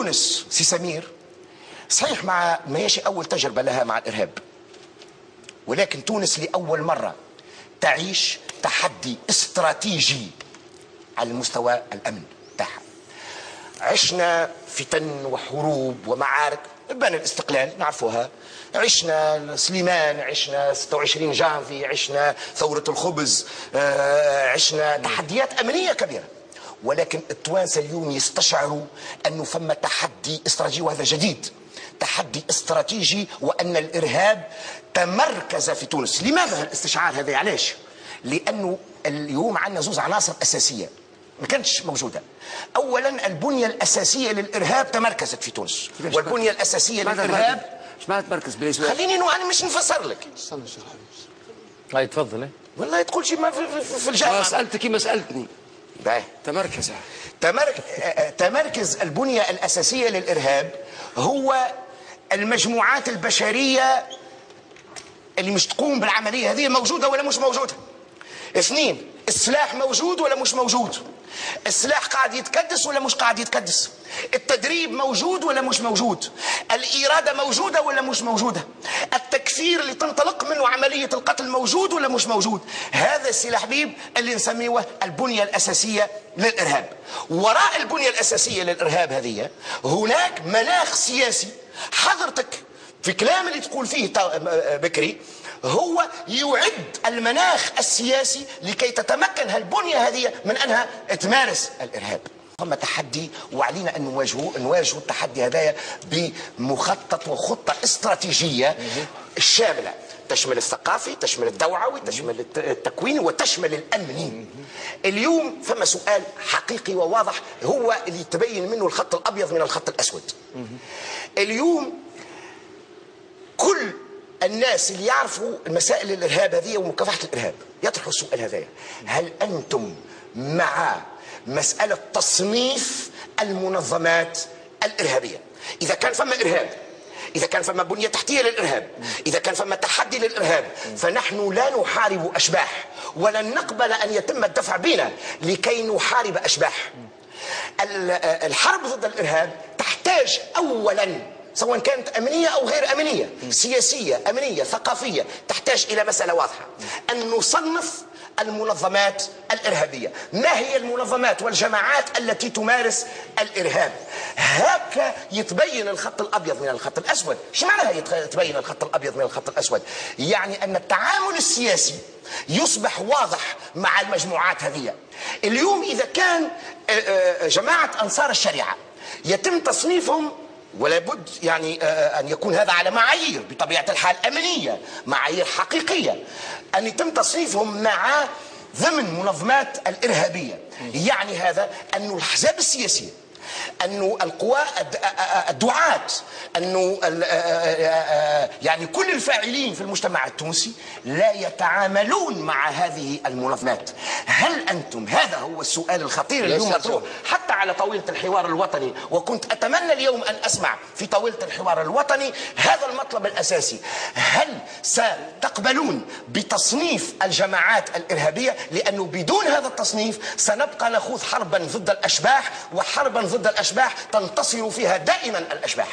تونس سي سمير. صحيح ماهياش أول تجربة لها مع الإرهاب. ولكن تونس لأول مرة تعيش تحدي استراتيجي على المستوى الأمن تاعها. عشنا فتن وحروب ومعارك إبان الاستقلال نعرفوها. عشنا سليمان عشنا 26 جانفي عشنا ثورة الخبز آه، عشنا تحديات أمنية كبيرة. ولكن التوانسة اليوم يستشعروا أنه فما تحدي استراتيجي وهذا جديد. تحدي استراتيجي وأن الإرهاب تمركز في تونس. لماذا الاستشعار هذا؟ علاش؟ لأنه اليوم عندنا زوز عناصر أساسية ما كانتش موجودة. أولا البنية الأساسية للإرهاب تمركزت في تونس. كيفاش والبنية الأساسية معناتها للإرهاب مركز؟ إيش معناتها مركز بلا سؤال؟ خليني نوع أنا مش نفسر لك. استنى شرح هاي تفضل إيه. والله تقول شيء ما في, في, في ما الجامعة سألتك كيما سألتني. باهي. تمركز. تمر... تمركز البنية الأساسية للإرهاب هو المجموعات البشرية اللي مش تقوم بالعملية هذه موجودة ولا مش موجودة. اثنين السلاح موجود ولا مش موجود؟ السلاح قاعد يتكدس ولا مش قاعد يتكدس؟ التدريب موجود ولا مش موجود؟ الإرادة موجودة ولا مش موجودة؟ التكفير اللي تنطلق منه عملية القتل موجود ولا مش موجود؟ هذا السلاح بيب اللي نسميه البنية الأساسية للإرهاب. وراء البنية الأساسية للإرهاب هذه هناك مناخ سياسي. حضرتك في كلام اللي تقول فيه تا- بكري هو يعد المناخ السياسي لكي تتمكن هالبنية هذه من أنها تمارس الإرهاب. ثم تحدي وعلينا أن نواجهه نواجه التحدي هذايا بمخطط وخطة استراتيجية شاملة. تشمل الثقافي تشمل التوعوي تشمل الت- التكويني وتشمل الأمني اليوم فما سؤال حقيقي وواضح هو اللي تبين منه الخط الأبيض من الخط الأسود. اليوم كل الناس اللي يعرفوا مسائل الإرهاب هذه ومكافحة الإرهاب يطرحوا السؤال هذا. هل أنتم مع مسألة تصنيف المنظمات الإرهابية. إذا كان فما إرهاب إذا كان فما بنية تحتية للإرهاب إذا كان فما تحدي للإرهاب فنحن لا نحارب أشباح ولن نقبل أن يتم الدفع بنا لكي نحارب أشباح. ال- الحرب ضد الإرهاب تحتاج أولا سواء كانت أمنية أو غير أمنية سياسية أمنية ثقافية تحتاج إلى مسألة واضحة. أن نصنف المنظمات الإرهابية. ما هي المنظمات والجماعات التي تمارس الإرهاب؟ هكا يتبين الخط الأبيض من الخط الأسود. معناها يتخ- يتبين الخط الأبيض من الخط الأسود؟ يعني أن التعامل السياسي يصبح واضح مع المجموعات هذه. اليوم إذا كان آه، آه، جماعة أنصار الشريعة يتم تصنيفهم ولا بد يعني آه، أن يكون هذا على معايير بطبيعة الحال أمنية معايير حقيقية. أن يتم تصنيفهم مع ضمن منظمات الإرهابية. يعني هذا أن الأحزاب السياسية أنه القوى الدعاة آ- يعني كل الفاعلين في المجتمع التونسي لا يتعاملون مع هذه المنظمات. هل أنتم هذا هو السؤال الخطير اليوم مطروح حتى على طاولة الحوار الوطني وكنت أتمنى اليوم أن أسمع في طاولة الحوار الوطني هذا المطلب الأساسي. هل ستقبلون بتصنيف الجماعات الإرهابية؟ لأنه بدون هذا التصنيف سنبقى نخوض حربا ضد الأشباح وحربا ضد الأشباح تنتصر فيها دائما الأشباح.